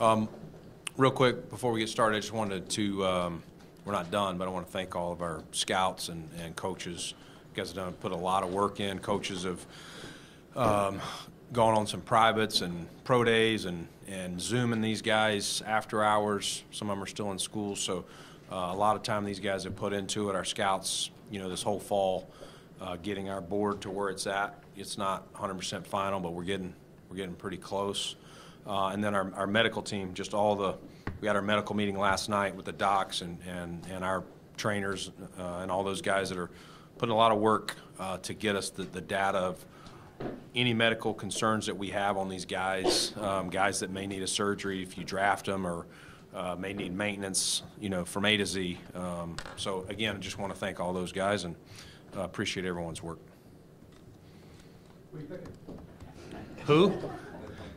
Um, real quick, before we get started, I just wanted to, um, we're not done, but I want to thank all of our scouts and, and coaches. You guys have done, put a lot of work in. Coaches have um, gone on some privates and pro days and, and Zooming these guys after hours. Some of them are still in school, so uh, a lot of time these guys have put into it. Our scouts, you know, this whole fall, uh, getting our board to where it's at. It's not 100% final, but we're getting we're getting pretty close. Uh, and then our, our medical team, just all the, we had our medical meeting last night with the docs and, and, and our trainers uh, and all those guys that are putting a lot of work uh, to get us the, the data of any medical concerns that we have on these guys, um, guys that may need a surgery if you draft them or uh, may need maintenance, you know, from A to Z. Um, so again, I just want to thank all those guys and uh, appreciate everyone's work. What do you think? Who?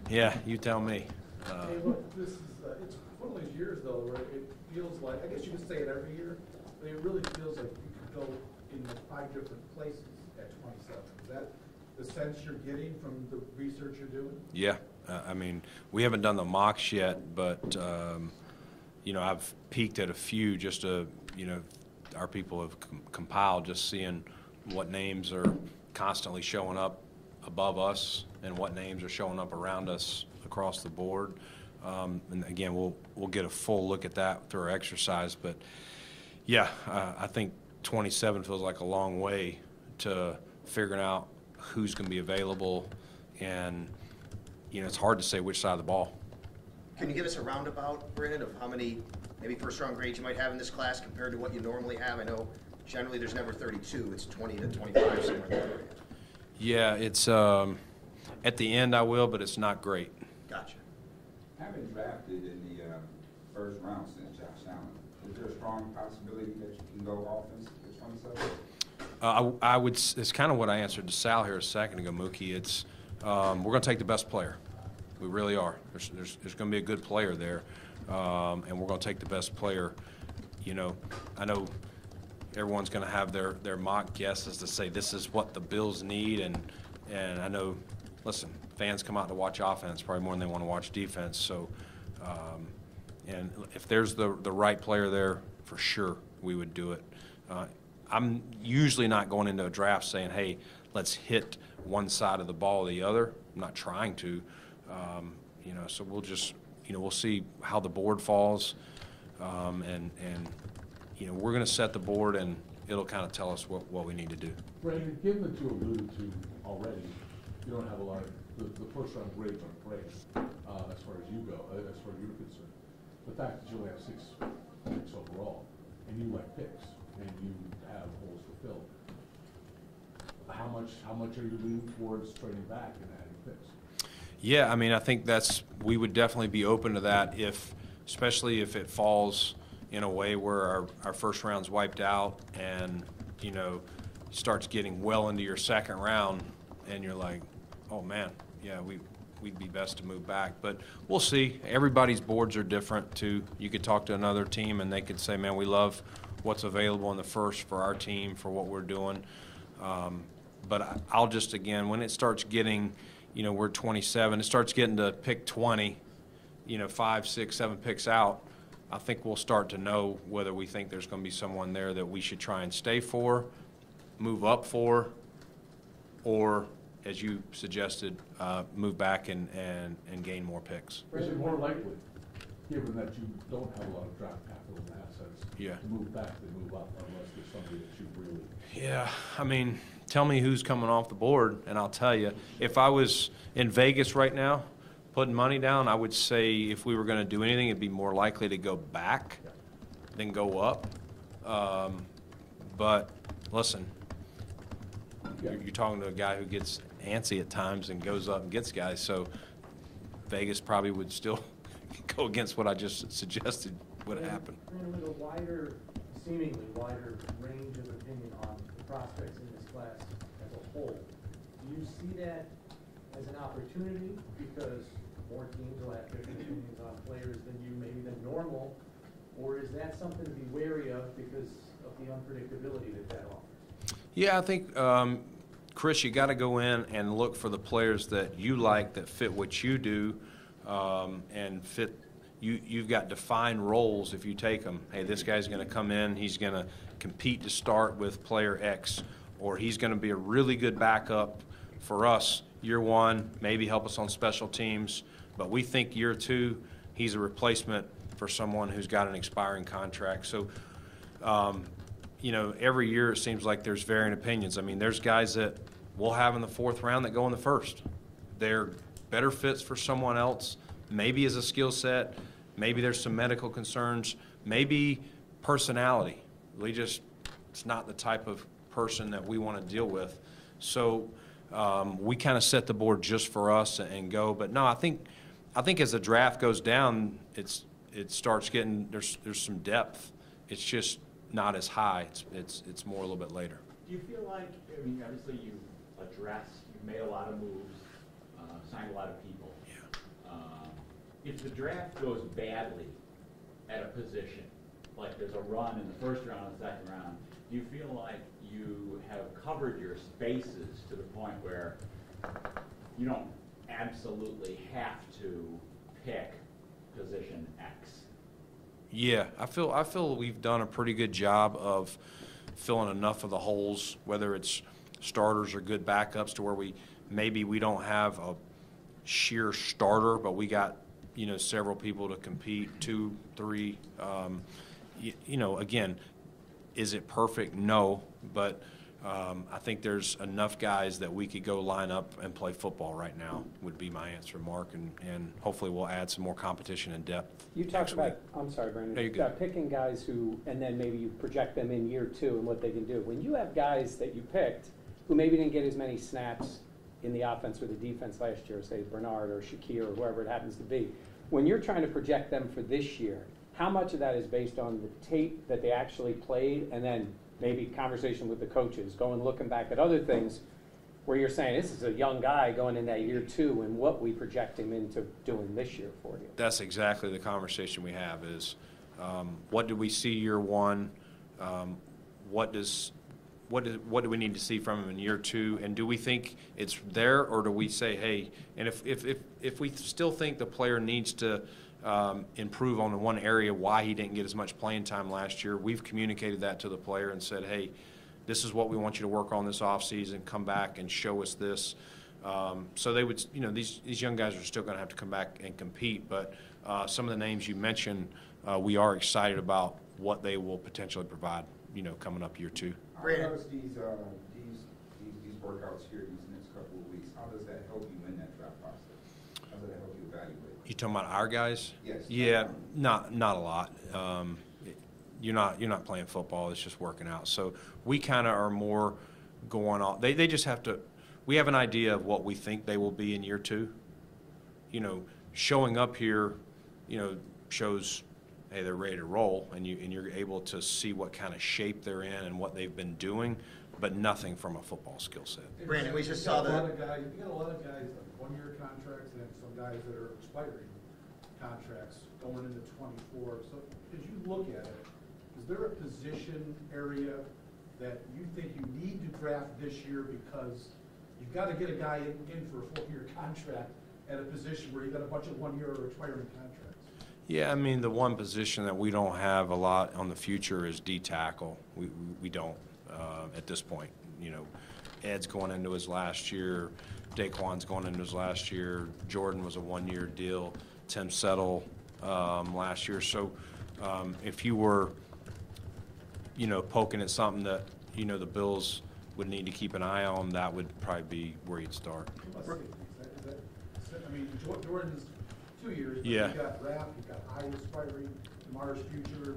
Yeah, you tell me. Uh, Hey, look, this is, uh, it's one of those years though, where it feels like, I guess you could say it every year, but it really feels like you could go in five different places at twenty-seven. Is that the sense you're getting from the research you're doing? Yeah, uh, I mean, we haven't done the mocks yet, but, um, you know, I've peeked at a few just to, you know, our people have com- compiled, just seeing what names are constantly showing up above us and what names are showing up around us across the board. Um, and again, we'll, we'll get a full look at that through our exercise, but yeah, uh, I think 27 feels like a long way to figuring out who's going to be available, and you know it's hard to say which side of the ball. Can you give us a roundabout, Brandon, of how many, maybe first-round grades you might have in this class compared to what you normally have? I know generally there's never 32, it's 20 to 25, somewhere in. Yeah, it's um, at the end I will, but it's not great. Gotcha. Having drafted in the uh, first round since Josh Allen, is there a strong possibility that you can go offense at 27? Uh, I, I would. It's kind of what I answered to Sal here a second ago, Mookie. It's um, we're going to take the best player. We really are. There's there's, there's going to be a good player there, um, and we're going to take the best player. You know, I know everyone's going to have their their mock guesses to say this is what the Bills need, and and I know. Listen, fans come out to watch offense probably more than they want to watch defense. So, um, and if there's the the right player there, for sure we would do it. Uh, I'm usually not going into a draft saying, "Hey, let's hit one side of the ball or the other." I'm not trying to, um, you know. So we'll just, you know, we'll see how the board falls, um, and and you know, we're going to set the board, and it'll kind of tell us what what we need to do. Brandon, given that you alluded to already, you don't have a lot of, the, the first round grades aren't great, uh, as far as you go, uh, as far as you're concerned. The fact that you only have six picks overall, and you like picks, and you have holes to fill, how much, how much are you leaning towards trading back and adding picks? Yeah, I mean, I think that's, we would definitely be open to that if, especially if it falls in a way where our, our first round's wiped out and, you know, starts getting well into your second round and you're like, oh man, yeah, we, we'd be best to move back. But we'll see. Everybody's boards are different too. You could talk to another team and they could say, man, we love what's available in the first for our team, for what we're doing. Um, but I- I'll just, again, when it starts getting, you know, we're 27, it starts getting to pick 20, you know, five, six, seven picks out, I think we'll start to know whether we think there's going to be someone there that we should try and stay for, move up for, or, as you suggested, uh, move back and, and, and gain more picks. Is it more likely, given that you don't have a lot of draft capital and assets? Yeah. To move back than move up, unless there's somebody that you really Yeah, I mean, tell me who's coming off the board, and I'll tell you. If I was in Vegas right now, putting money down, I would say if we were going to do anything, it'd be more likely to go back than go up. Um, but listen, you're, you're talking to a guy who gets antsy at times and goes up and gets guys. So Vegas probably would still go against what I just suggested would happen. And with a wider, seemingly wider range of opinion on the prospects in this class as a whole, do you see that as an opportunity because more teams will have different opinions on players than you, maybe than normal? Or is that something to be wary of because of the unpredictability that that offers? Yeah, I think, um, Chris, you got to go in and look for the players that you like that fit what you do. um, and fit, you, you've got defined roles if you take them. Hey, this guy's gonna come in, he's gonna compete to start with player X, or he's gonna be a really good backup for us year one, maybe help us on special teams. But we think year two, he's a replacement for someone who's got an expiring contract. So, um, you know, every year it seems like there's varying opinions. I mean, there's guys that we'll have in the fourth round that go in the first. They're better fits for someone else, maybe as a skill set, maybe there's some medical concerns, maybe personality. We just, it's not the type of person that we want to deal with. So um, we kind of set the board just for us and go. But no, I think, I think as the draft goes down, it's, it starts getting, there's, there's some depth. It's just not as high. It's, it's, it's more a little bit later. Do you feel like, I mean, obviously you addressed, you've made a lot of moves, uh, signed a lot of people. Yeah. Um, If the draft goes badly at a position, like there's a run in the first round and second round, do you feel like you have covered your spaces to the point where you don't absolutely have to pick position X? Yeah, I feel, I feel we've done a pretty good job of filling enough of the holes, whether it's starters or good backups, to where we, maybe we don't have a sheer starter, but we got, you know, several people to compete, two, three. Um, you, you know, again, is it perfect? No, but um, I think there's enough guys that we could go line up and play football right now, would be my answer, Mark, and, and hopefully we'll add some more competition and depth. You talked week. about, I'm sorry, No, you're Brandon, good. uh, picking guys who, and then maybe you project them in year two and what they can do. When you have guys that you picked who maybe didn't get as many snaps in the offense or the defense last year, say Bernard or Shakir or whoever it happens to be, when you're trying to project them for this year, how much of that is based on the tape that they actually played and then maybe conversation with the coaches, going looking back at other things where you're saying, this is a young guy going in that year two and what we project him into doing this year for you? That's exactly the conversation we have is, um, what do we see year one? Um, what does, what do, what do we need to see from him in year two? And do we think it's there or do we say, hey, and if, if, if, if we still think the player needs to, um, improve on the one area why he didn't get as much playing time last year, we've communicated that to the player and said, hey, this is what we want you to work on this offseason, come back and show us this. Um, so they would, you know, these, these young guys are still going to have to come back and compete, but uh, some of the names you mentioned, uh, we are excited about what they will potentially provide, you know, coming up year two. How does these, uh, these, these, these workouts here, these next couple of weeks, how does that help you in that draft process? How does that help you evaluate? You talking about our guys? Yes. Yeah, not, not a lot. Um, You're not, you're not playing football, it's just working out. So we kind of are more going on, they, they just have to, we have an idea of what we think they will be in year two. You know, showing up here, you know, shows, hey, they're ready to roll, and you, and you're able to see what kind of shape they're in and what they've been doing, but nothing from a football skill set. Brandon, we just saw that. lot the- you got a lot of guys on one-year contracts and some guys that are expiring contracts going into twenty-four. So as you look at it, is there a position area that you think you need to draft this year because you've got to get a guy in, in for a four-year contract at a position where you've got a bunch of one-year or expiring contracts? Yeah, I mean, the one position that we don't have a lot on the future is D tackle. We, we- we don't, uh, at this point. You know, Ed's going into his last year, Daquan's going into his last year, Jordan was a one-year deal, Tim Settle, um, last year. So, um, if you were, you know, poking at something that, you know, the Bills would need to keep an eye on, that would probably be where you'd start. What about safety? Is that, is that, I mean, Jordan's two years, Yeah. you've got Rapp, you've got Hyde expiring, Lamar's future.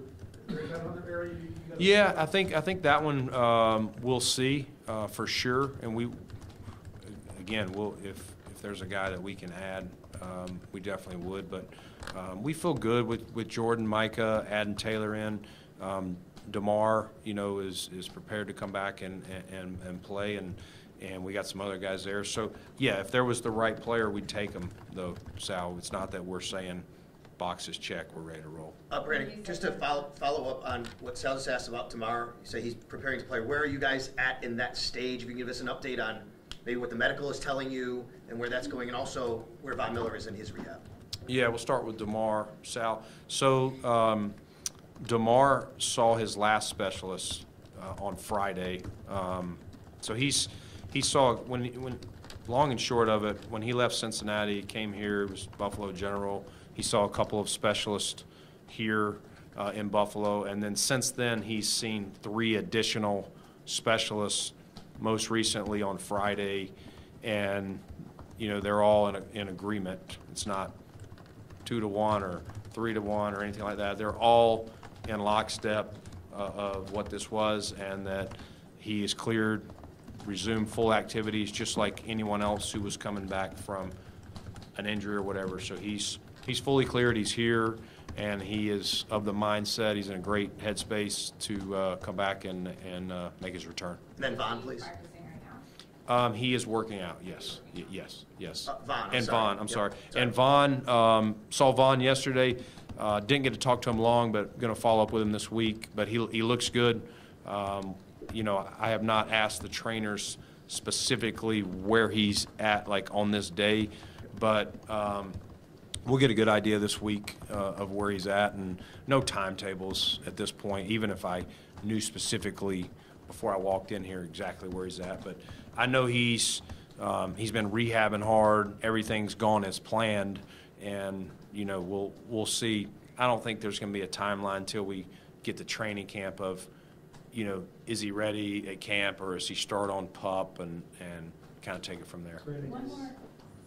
Is that another area you, you got? Yeah, I think, I think that one, um, we'll see, uh, for sure, and we, again, we'll, if, if there's a guy that we can add, um, we definitely would, but, um, we feel good with, with Jordan, Micah, adding Taylor in. Um, Damar, you know, is, is prepared to come back and, and, and play, and, and we got some other guys there. So, yeah, if there was the right player, we'd take him, though, Sal. It's not that we're saying, boxes check, we're ready to roll. Uh, Brandon, just to follow, follow up on what Sal just asked about Damar, you say he's preparing to play. Where are you guys at in that stage? If you can give us an update on maybe what the medical is telling you and where that's going, and also where Von Miller is in his rehab. Yeah, we'll start with Damar, Sal. So, um, Damar saw his last specialist, uh, on Friday. Um, so he's, he saw, when, when, long and short of it, when he left Cincinnati, came here, it was Buffalo General, he saw a couple of specialists here, uh, in Buffalo, and then since then, he's seen three additional specialists, most recently on Friday, and, you know, they're all in, a- in agreement. It's not two to one or three to one or anything like that. They're all in lockstep uh, of what this was and that he is cleared, resumed full activities, just like anyone else who was coming back from an injury or whatever. So he's, he's fully cleared, he's here, and he is of the mindset, he's in a great headspace to uh, come back and, and uh, make his return. And then Von, please. Practicing right now. Um, he is working out, yes, Y- yes, yes. Uh, Von, I'm And sorry. Von, I'm Yep, sorry. sorry. And Von, um, saw Von yesterday, uh, didn't get to talk to him long, but gonna follow up with him this week, but he, he looks good. Um, you know, I have not asked the trainers specifically where he's at, like on this day, but, um, we'll get a good idea this week, uh, of where he's at and no timetables at this point, even if I knew specifically before I walked in here exactly where he's at. But I know he's, um, he's been rehabbing hard, everything's gone as planned, and, you know, we'll, we'll see. I don't think there's gonna be a timeline until we get to training camp of, you know, is he ready at camp or is he start on pup and, and kind of take it from there. One more,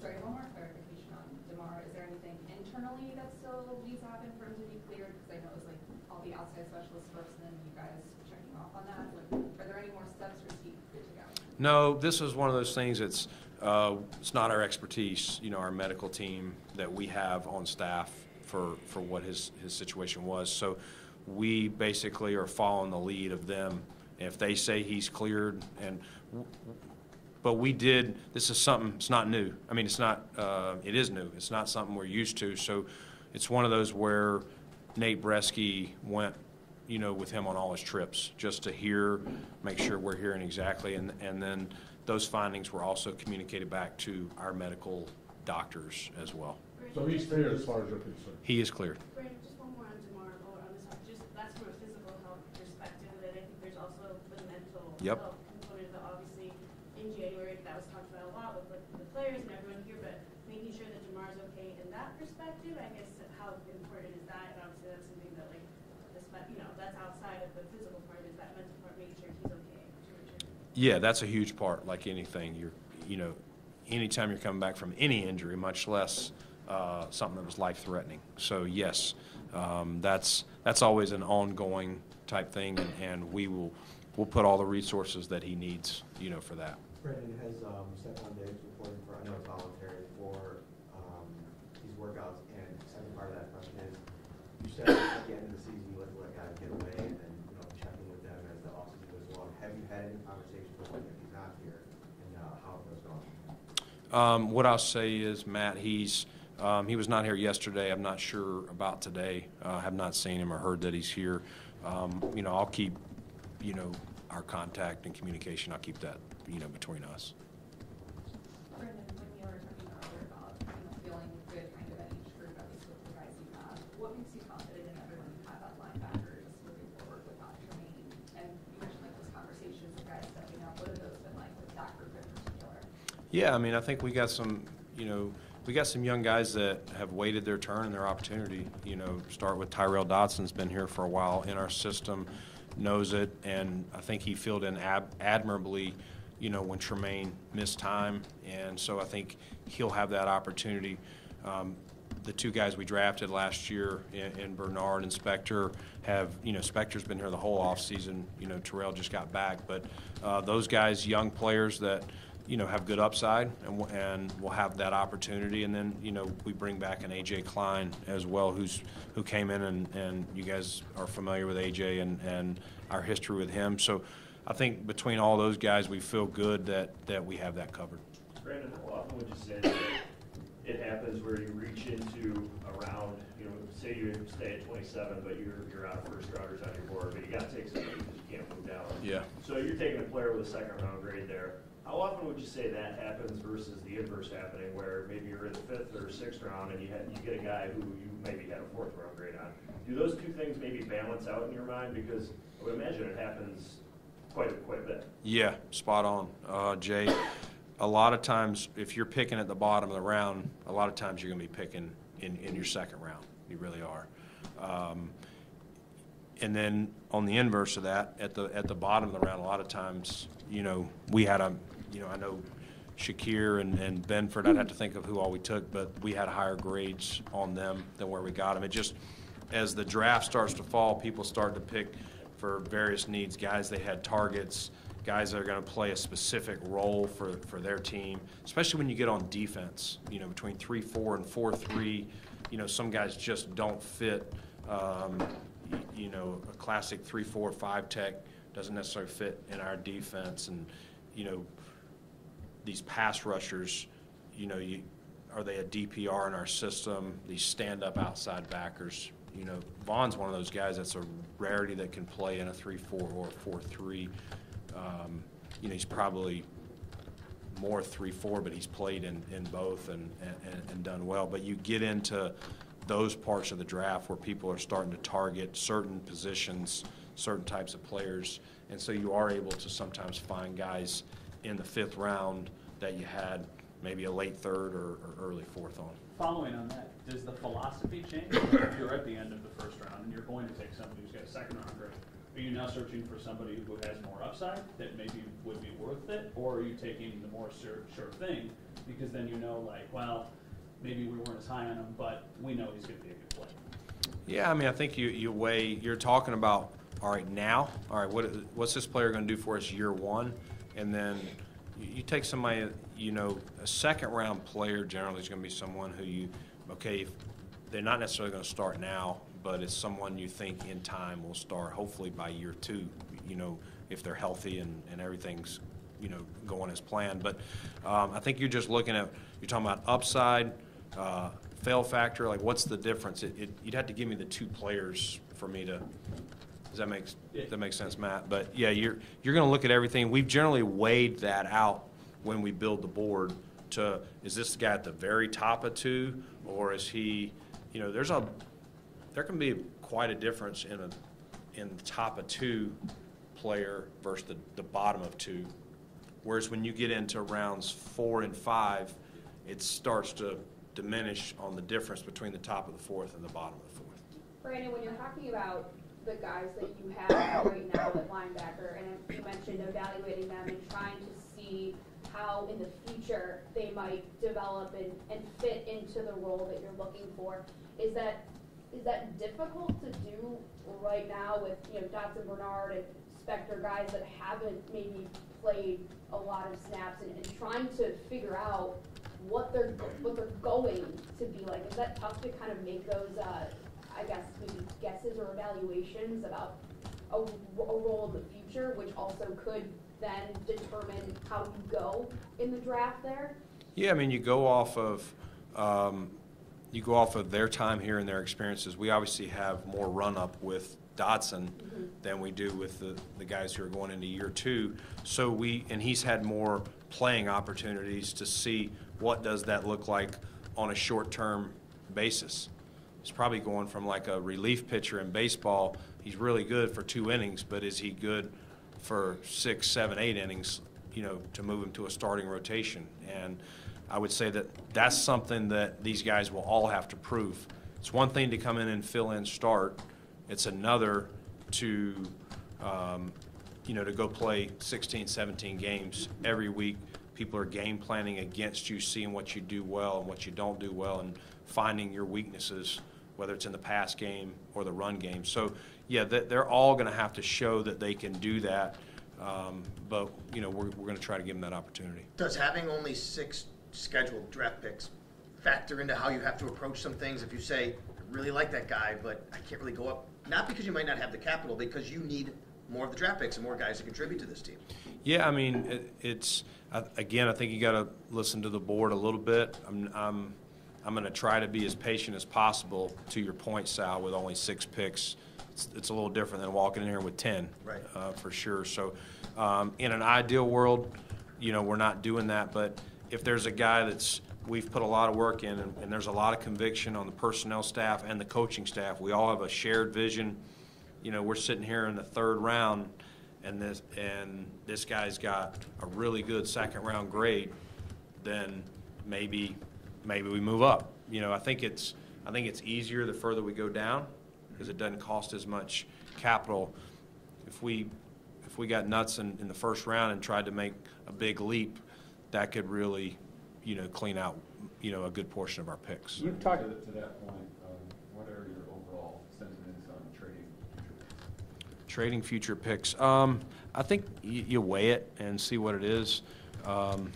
sorry, one more clarification on Damar. Is there anything internally that still needs to happen for him to be cleared? Because I know it was like all the outside specialists first and then you guys checking off on that. Like, are there any more steps or is he good to go? No, this is one of those things that's, uh, it's not our expertise, you know, our medical team that we have on staff for, for what his, his situation was. So we basically are following the lead of them. If they say he's cleared and, but we did, this is something, it's not new. I mean, it's not, uh, it is new. It's not something we're used to. So it's one of those where Nate Breske went, you know, with him on all his trips, just to hear, make sure we're hearing exactly. And, and then those findings were also communicated back to our medical doctors as well. So he's clear as far as you're concerned. He is cleared. Brandon, just one more on Damar, or on this, just, that's from a physical health perspective, and I think there's also the mental Yep. health component that obviously in January, that was talked about a lot with like, the players and everyone here, but making sure that Damar's okay in that perspective, I guess, how important is that? And obviously, that's something that like, this, me- you know, that's outside of the physical part, is that mental part, making sure he's okay to return. Yeah, that's a huge part, like anything. You're, you know, anytime you're coming back from any injury, much less uh, something that was life-threatening. So yes, um, that's, that's always an ongoing type thing, and, and we will, we'll put all the resources that he needs, you know, for that. Brandon has um, Stefon Diggs reporting for, I know it's voluntary, for um, these workouts, and second part of that question is, you said at the end of the season, you let the guy get away, and then, you know, checking with them as the offseason goes along. Have you had any conversations with him if he's not here, and uh, how it goes on? Um, What I'll say is, Matt, he's, um, he was not here yesterday. I'm not sure about today. Uh, have not seen him or heard that he's here. Um, You know, I'll keep, you know, our contact and communication, I'll keep that, you know, between us. Brandon, when you were talking earlier about, you know, feeling good kind of at each group, at least with the guys you have, what makes you confident in everyone you have at linebackers moving forward without Tremaine? And you mentioned like those conversations, the guys stepping up, what have those been like with that group in particular? Yeah, I mean, I think we got some, you know, we got some young guys that have waited their turn and their opportunity. You know, start with Tyrel Dodson's been here for a while in our system, knows it, and I think he filled in ab- admirably, you know, when Tremaine missed time. And so I think he'll have that opportunity. Um, the two guys we drafted last year in, in Bernard and Spector have, you know, Spector's been here the whole offseason. You know, Terrel just got back, but uh, those guys, young players that, you know, have good upside and, w- and will have that opportunity. And then, you know, we bring back an AJ Klein as well, who's, who came in and, and you guys are familiar with AJ and, and our history with him. So I think between all those guys, we feel good that, that we have that covered. Brandon, how often would you say that it happens where you reach into a round, you know, say you stay at twenty-seven, but you're, you're out of first rounders on your board, but you gotta take somebody because you can't move down. Yeah. So you're taking a player with a second round grade there. How often would you say that happens versus the inverse happening, where maybe you're in the fifth or sixth round and you had, you get a guy who you maybe had a fourth round grade on? Do those two things maybe balance out in your mind? Because I would imagine it happens quite a, quite a bit. Yeah, spot on, uh, Jay. A lot of times, if you're picking at the bottom of the round, a lot of times you're gonna be picking in, in your second round. You really are. Um, And then on the inverse of that, at the, at the bottom of the round, a lot of times, you know, we had a, you know, I know Shakir and, and Benford, I'd have to think of who all we took, but we had higher grades on them than where we got them. It just, as the draft starts to fall, people start to pick for various needs, guys they had targets, guys that are gonna play a specific role for, for their team, especially when you get on defense, you know, between three, four and four, three, you know, some guys just don't fit, um, you know, a classic three, four, five tech doesn't necessarily fit in our defense, and, you know, these pass rushers, you know, you, are they a DPR in our system? These stand-up outside backers, you know, Von's one of those guys that's a rarity that can play in a three-four or a four-three. Um, You know, he's probably more three-four, but he's played in, in both and, and, and done well. But you get into those parts of the draft where people are starting to target certain positions, certain types of players. And so you are able to sometimes find guys in the fifth round that you had maybe a late third or, or early fourth on. Following on that, does the philosophy change? If you're at the end of the first round and you're going to take somebody who's got a second round grade, are you now searching for somebody who has more upside that maybe would be worth it? Or are you taking the more sure, sure thing? Because then you know, like, well, maybe we weren't as high on him, but we know he's gonna be a good player. Yeah, I mean, I think you, you weigh, you're talking about, all right, now, all right, what, what's this player gonna do for us year one? And then you, take somebody, you know, a second round player generally is gonna be someone who you, okay, they're not necessarily gonna start now, but it's someone you think in time will start, hopefully by year two, you know, if they're healthy and, and everything's, you know, going as planned. But, um, I think you're just looking at, you're talking about upside, uh, fail factor, like what's the difference? It, it, you'd have to give me the two players for me to, does that make, that make sense, Matt? But yeah, you're, you're gonna look at everything. We've generally weighed that out when we build the board to, is this guy at the very top of two? Or is he, you know, there's a, there can be quite a difference in a, in the top of two player versus the, the bottom of two. Whereas when you get into rounds four and five, it starts to diminish on the difference between the top of the fourth and the bottom of the fourth. Brandon, when you're talking about the guys that you have right now at linebacker, and you mentioned evaluating them and trying to see how in the future they might develop and, and fit into the role that you're looking for, is that, is that difficult to do right now with, you know, Dodson Bernard and Spector, guys that haven't maybe played a lot of snaps and, and trying to figure out what they're, what they're going to be like? Is that tough to kind of make those, uh, I guess, maybe guesses or evaluations about a, a role in the future, which also could then determine how you go in the draft there? Yeah, I mean, you go off of, um, you go off of their time here and their experiences. We obviously have more run-up with Dodson than we do with the, the guys who are going into year two. So we, and he's had more playing opportunities to see what does that look like on a short-term basis. He's probably going from like a relief pitcher in baseball, he's really good for two innings, but is he good for six, seven, eight innings, you know, to move him to a starting rotation? And I would say that that's something that these guys will all have to prove. It's one thing to come in and fill in start. It's another to, um, you know, to go play 16, 17 games every week. People are game planning against you, seeing what you do well and what you don't do well, and finding your weaknesses, whether it's in the pass game or the run game. So, yeah, they- they're all going to have to show that they can do that. Um, But, you know, we're, we're going to try to give them that opportunity. Does having only six scheduled draft picks factor into how you have to approach some things? If you say, I really like that guy, but I can't really go up, not because you might not have the capital, because you need more of the draft picks and more guys to contribute to this team. Yeah, I mean, it, it's, again, I think you gotta listen to the board a little bit. I'm, I'm, I'm gonna try to be as patient as possible, to your point, Sal, with only six picks. It's, it's a little different than walking in here with ten. Right. Uh, for sure. So, um, in an ideal world, you know, we're not doing that, but if there's a guy that's, we've put a lot of work in, and, and there's a lot of conviction on the personnel staff and the coaching staff, we all have a shared vision. You know, we're sitting here in the third round, and this, and this guy's got a really good second round grade, then maybe, maybe we move up. You know, I think it's, I think it's easier the further we go down, because it doesn't cost as much capital. If we, if we got nuts in, in the first round and tried to make a big leap, that could really, you know, clean out, you know, a good portion of our picks. You've talked, To to that point, um, what are your overall sentiments on trading? Trading future picks. Um, I think you, you weigh it and see what it is. Um,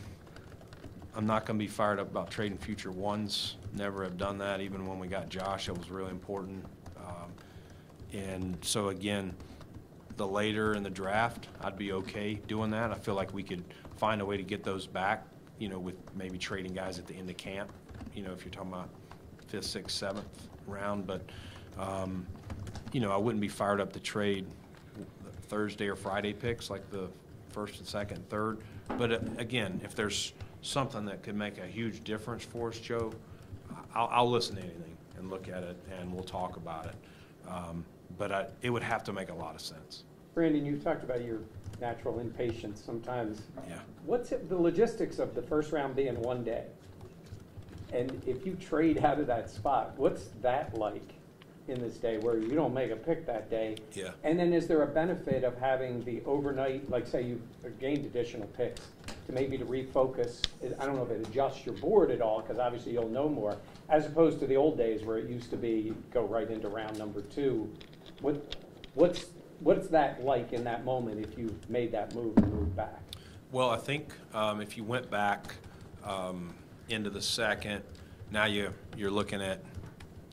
I'm not gonna be fired up about trading future ones. Never have done that, even when we got Josh, it was really important. Um, And so again, the later in the draft, I'd be okay doing that. I feel like we could find a way to get those back, you know, with maybe trading guys at the end of camp, you know, if you're talking about fifth, sixth, seventh round, but, um, you know, I wouldn't be fired up to trade Thursday or Friday picks, like the first and second, and third. But uh, again, if there's something that could make a huge difference for us, Joe, I'll, I'll listen to anything and look at it, and we'll talk about it. Um, But I, it would have to make a lot of sense. Brandon, you've talked about your natural impatience sometimes. Yeah. What's it- the logistics of the first round being one day? And if you trade out of that spot, what's that like in this day where you don't make a pick that day? Yeah. And then is there a benefit of having the overnight, like say you gained additional picks, to maybe to refocus? I don't know if it adjusts your board at all, because obviously you'll know more, as opposed to the old days where it used to be go right into round number two. What, what's, what's that like in that moment if you made that move and moved back? Well, I think um, if you went back um, into the second, now you, you're looking at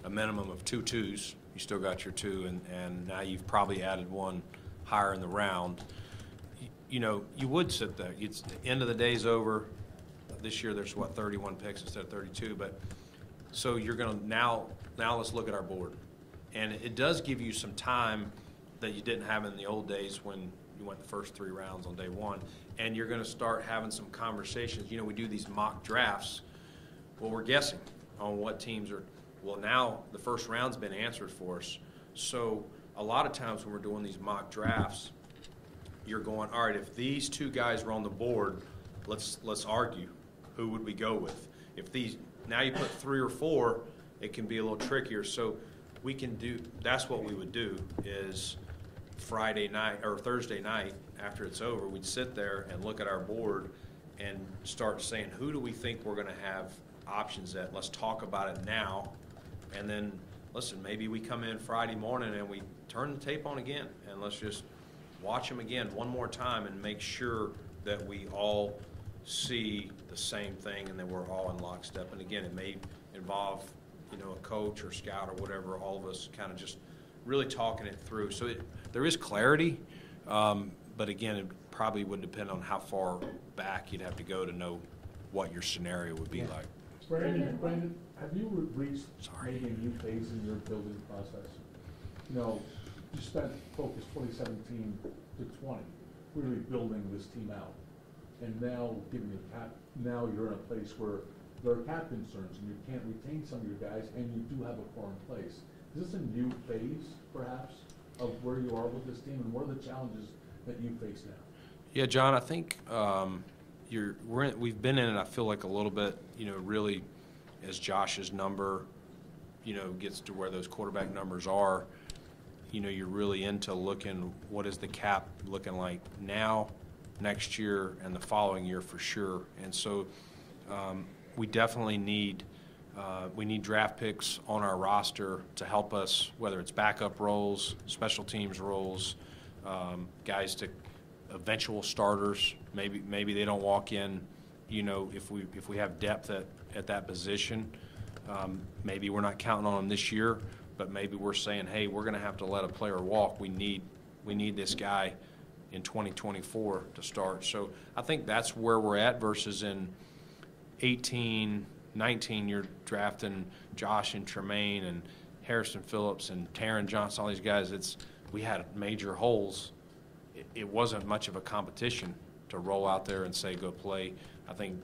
a minimum of two twos. You still got your two, and, and now you've probably added one higher in the round. You know, you would sit there. It's, the end of the day's over. This year, there's what, 31 picks instead of 32, but, so you're gonna, now, now let's look at our board. And it does give you some time that you didn't have in the old days when you went the first three rounds on day one. And you're gonna start having some conversations. You know, we do these mock drafts. Well, we're guessing on what teams are, well, now the first round's been answered for us. So a lot of times when we're doing these mock drafts, you're going, all right, if these two guys were on the board, let's, let's argue, who would we go with? If these, now you put three or four, it can be a little trickier, so we can do, that's what we would do, is Friday night, or Thursday night, after it's over, we'd sit there and look at our board and start saying, who do we think we're gonna have options at? Let's talk about it now, and then, listen, maybe we come in Friday morning and we turn the tape on again, and let's just watch them again one more time and make sure that we all see the same thing and that we're all in lockstep. And again, it may involve, you know, a coach or scout or whatever, all of us kind of just really talking it through. So it, there is clarity, um, but again, it probably would depend on how far back you'd have to go to know what your scenario would be like. Brandon, Brandon, have you reached Sorry. maybe a new phase in your building process? You know, you spent focus twenty seventeen to twenty, really building this team out. And now, given your cap, now you're in a place where there are cap concerns and you can't retain some of your guys and you do have a core in place. Is this a new phase, perhaps, of where you are with this team and what are the challenges that you face now? Yeah, John, I think um, you're, we're, in- we've been in it, I feel like a little bit, you know, really as Josh's number, you know, gets to where those quarterback numbers are, you know, you're really into looking, what is the cap looking like now, next year, and the following year for sure. And so um, we definitely need, uh, we need draft picks on our roster to help us, whether it's backup roles, special teams roles, um, guys to eventual starters. Maybe, maybe they don't walk in, you know, if we, if we have depth at, at that position. Um, maybe we're not counting on them this year, but maybe we're saying, hey, we're gonna have to let a player walk. We need, we need this guy in 2024 to start. So I think that's where we're at versus in 18, 19, you're drafting Josh and Tremaine and Harrison Phillips and Taron Johnson, all these guys. It's, we had major holes. It, it wasn't much of a competition to roll out there and say, go play. I think,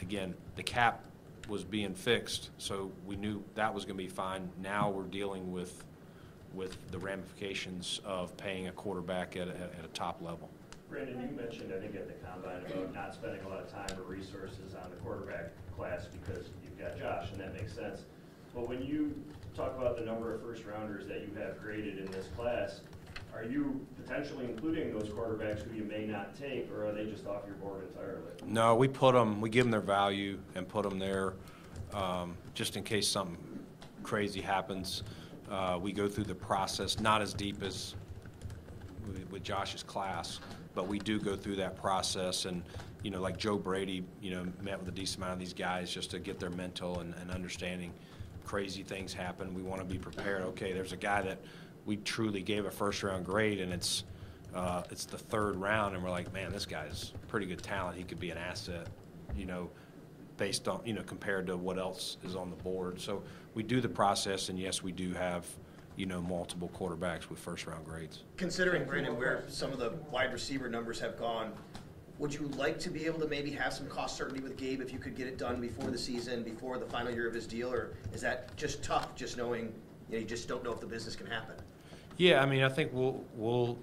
again, the cap was being fixed, so we knew that was gonna be fine. Now we're dealing with, with the ramifications of paying a quarterback at, a- at a top level. Brandon, you mentioned, I think at the combine, about not spending a lot of time or resources on the quarterback class because you've got Josh, and that makes sense. But when you talk about the number of first rounders that you have graded in this class, are you potentially including those quarterbacks who you may not take, or are they just off your board entirely? No, we put them, we give them their value and put them there, um, just in case something crazy happens. Uh, we go through the process, not as deep as with- Josh's class, but we do go through that process and, you know, like Joe Brady, you know, met with a decent amount of these guys just to get their mental and, and understanding. Crazy things happen. We want to be prepared. Okay, there's a guy that we truly gave a first round grade and it's, uh, it's the third round and we're like, man, this guy's pretty good talent. He could be an asset, you know, based on, you know, compared to what else is on the board. So we do the process and yes, we do have, you know, multiple quarterbacks with first round grades. Considering, Brandon, where some of the wide receiver numbers have gone, would you like to be able to maybe have some cost certainty with Gabe if you could get it done before the season, before the final year of his deal, or is that just tough, just knowing, you know, you just don't know if the business can happen? Yeah, I mean, I think we'll, we'll,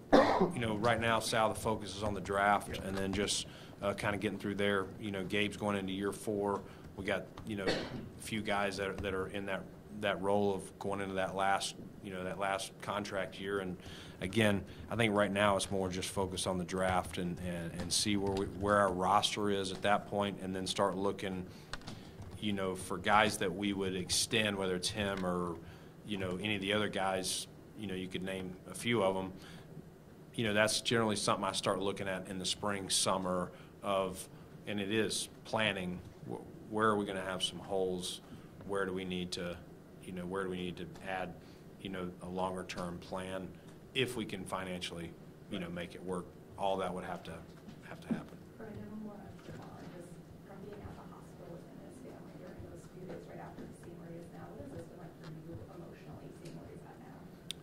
you know, right now, Sal, the focus is on the draft and then just uh, kind of getting through there. You know, Gabe's going into year four. We got, you know, a few guys that are, that are in that, that role of going into that last, you know, that last contract year. And again, I think right now it's more just focus on the draft and, and, and see where we, where our roster is at that point and then start looking, you know, for guys that we would extend, whether it's him or, you know, any of the other guys, you know, you could name a few of them. You know, that's generally something I start looking at in the spring, summer of, and it is planning, where are we gonna have some holes? Where do we need to, you know, where do we need to add, you know, a longer-term plan? If we can financially, you know, make it work, all that would have to, have to happen. Brandon, one more, uh, just from being at the hospital with him and his family during those few days right after seeing where he is now, what has this been like for you emotionally, seeing where he's at now?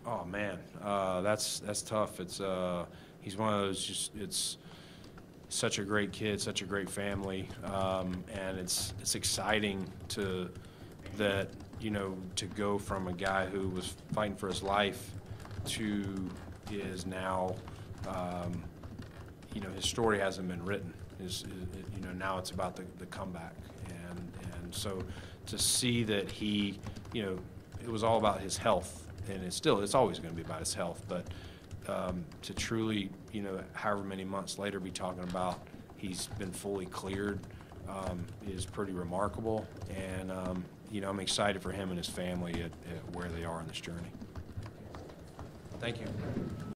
Oh man, uh, that's that's tough. It's uh, he's one of those just it's such a great kid, such a great family, um, and it's it's exciting to that you know to go from a guy who was fighting for his life to is now um, you know his story hasn't been written. Is, you know now it's about the, the comeback, and and so to see that he you know it was all about his health, and it's still it's always going to be about his health, but um, to truly you know however many months later be talking about he's been fully cleared um, is pretty remarkable, and um, you know I'm excited for him and his family at, at where they are in this journey. Thank you.